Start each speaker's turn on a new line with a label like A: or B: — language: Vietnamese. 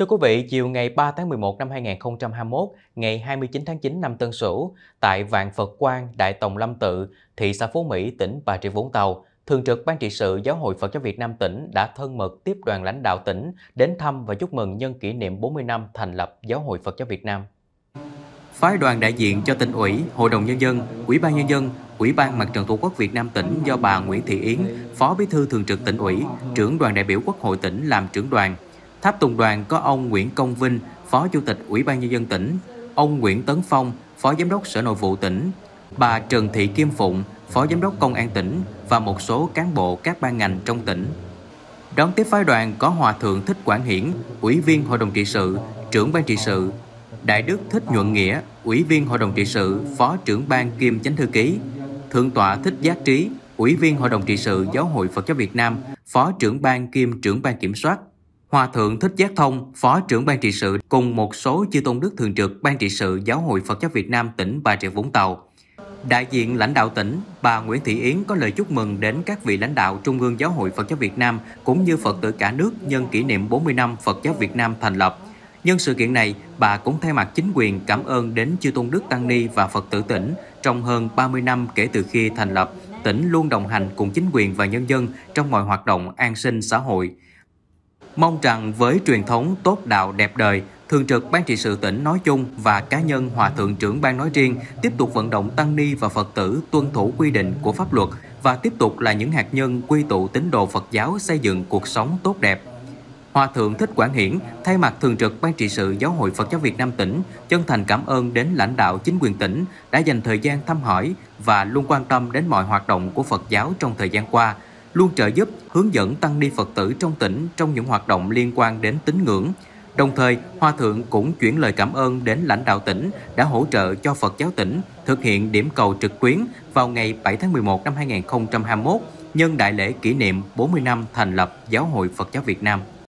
A: Thưa quý vị, chiều ngày 3 tháng 11 năm 2021, ngày 29 tháng 9 năm Tân Sửu, tại Vạn Phật Quang, Đại Tòng Lâm Tự, thị xã Phú Mỹ, tỉnh Bà Rịa Vũng Tàu, Thường trực Ban trị sự Giáo hội Phật giáo Việt Nam tỉnh đã thân mật tiếp đoàn lãnh đạo tỉnh đến thăm và chúc mừng nhân kỷ niệm 40 năm thành lập Giáo hội Phật giáo Việt Nam. Phái đoàn đại diện cho tỉnh ủy, Hội đồng Nhân dân, Ủy ban Nhân dân, Ủy ban Mặt trận Tổ quốc Việt Nam tỉnh do bà Nguyễn Thị Yến, Phó Bí thư Thường trực tỉnh ủy, trưởng đoàn đại biểu Quốc hội tỉnh làm trưởng đoàn. Tháp tùng đoàn có ông Nguyễn Công Vinh, Phó Chủ tịch Ủy ban Nhân dân tỉnh, ông Nguyễn Tấn Phong, Phó Giám đốc Sở Nội vụ tỉnh, bà Trần Thị Kim Phụng, Phó Giám đốc Công an tỉnh và một số cán bộ các ban ngành trong tỉnh. Đón tiếp phái đoàn có Hòa Thượng Thích Quảng Hiển, Ủy viên Hội đồng trị sự, trưởng ban trị sự, Đại Đức Thích Nhuận Nghĩa, Ủy viên Hội đồng trị sự, Phó trưởng ban kiêm chánh thư ký, Thượng tọa Thích Giác Trí, Ủy viên Hội đồng trị sự Giáo hội Phật giáo Việt Nam, Phó trưởng ban kiêm trưởng ban kiểm soát, Hòa thượng Thích Giác Thông, Phó trưởng ban trị sự cùng một số chư tôn đức thường trực ban trị sự Giáo hội Phật giáo Việt Nam tỉnh Bà Rịa Vũng Tàu. Đại diện lãnh đạo tỉnh, bà Nguyễn Thị Yến có lời chúc mừng đến các vị lãnh đạo Trung ương Giáo hội Phật giáo Việt Nam cũng như Phật tử cả nước nhân kỷ niệm 40 năm Phật giáo Việt Nam thành lập. Nhân sự kiện này, bà cũng thay mặt chính quyền cảm ơn đến chư tôn đức Tăng Ni và Phật tử tỉnh trong hơn 30 năm kể từ khi thành lập, tỉnh luôn đồng hành cùng chính quyền và nhân dân trong mọi hoạt động an sinh xã hội. Mong rằng với truyền thống tốt đạo đẹp đời, Thường trực Ban trị sự tỉnh nói chung và cá nhân Hòa Thượng trưởng ban nói riêng tiếp tục vận động tăng ni và Phật tử tuân thủ quy định của pháp luật và tiếp tục là những hạt nhân quy tụ tín đồ Phật giáo xây dựng cuộc sống tốt đẹp. Hòa Thượng Thích Quảng Hiển thay mặt Thường trực Ban trị sự Giáo hội Phật giáo Việt Nam tỉnh chân thành cảm ơn đến lãnh đạo chính quyền tỉnh đã dành thời gian thăm hỏi và luôn quan tâm đến mọi hoạt động của Phật giáo trong thời gian qua, luôn trợ giúp, hướng dẫn tăng ni Phật tử trong tỉnh trong những hoạt động liên quan đến tín ngưỡng. Đồng thời, Hòa Thượng cũng chuyển lời cảm ơn đến lãnh đạo tỉnh đã hỗ trợ cho Phật giáo tỉnh thực hiện điểm cầu trực tuyến vào ngày 7 tháng 11 năm 2021 nhân đại lễ kỷ niệm 40 năm thành lập Giáo hội Phật giáo Việt Nam.